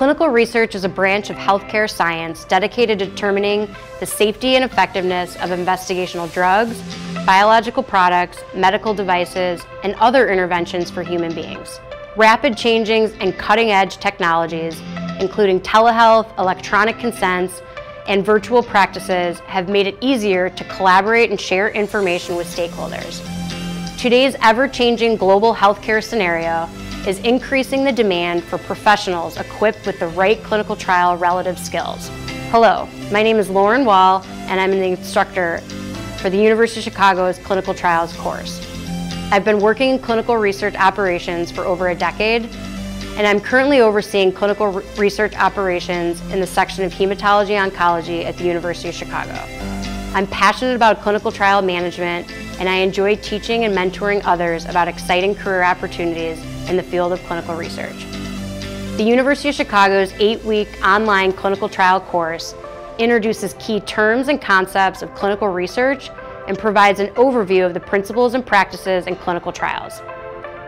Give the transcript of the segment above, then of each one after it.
Clinical research is a branch of healthcare science dedicated to determining the safety and effectiveness of investigational drugs, biological products, medical devices, and other interventions for human beings. Rapid changings and cutting-edge technologies, including telehealth, electronic consents, and virtual practices have made it easier to collaborate and share information with stakeholders. Today's ever-changing global healthcare scenario is increasing the demand for professionals equipped with the right clinical trial relative skills. Hello, my name is Lauren Wall and I'm an instructor for the University of Chicago's Clinical Trials course. I've been working in clinical research operations for over a decade and I'm currently overseeing clinical research operations in the section of hematology oncology at the University of Chicago. I'm passionate about clinical trial management and I enjoy teaching and mentoring others about exciting career opportunities in the field of clinical research. The University of Chicago's eight-week online clinical trial course introduces key terms and concepts of clinical research and provides an overview of the principles and practices in clinical trials.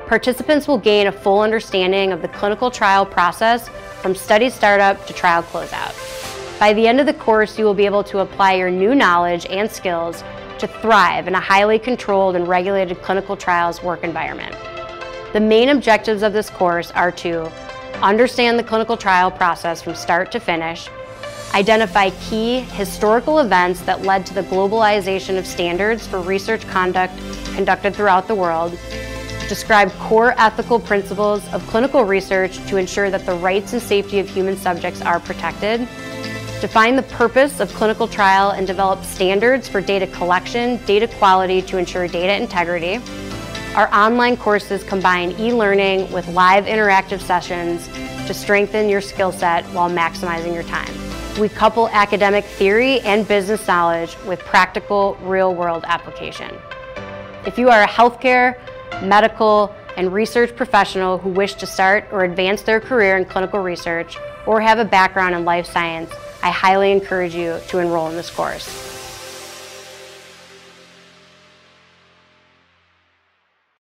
Participants will gain a full understanding of the clinical trial process from study startup to trial closeout. By the end of the course, you will be able to apply your new knowledge and skills to thrive in a highly controlled and regulated clinical trials work environment. The main objectives of this course are to understand the clinical trial process from start to finish, identify key historical events that led to the globalization of standards for research conduct conducted throughout the world, describe core ethical principles of clinical research to ensure that the rights and safety of human subjects are protected, define the purpose of clinical trial and develop standards for data collection, data quality to ensure data integrity, our online courses combine e-learning with live interactive sessions to strengthen your skill set while maximizing your time. We couple academic theory and business knowledge with practical, real-world application. If you are a healthcare, medical, and research professional who wish to start or advance their career in clinical research or have a background in life science, I highly encourage you to enroll in this course.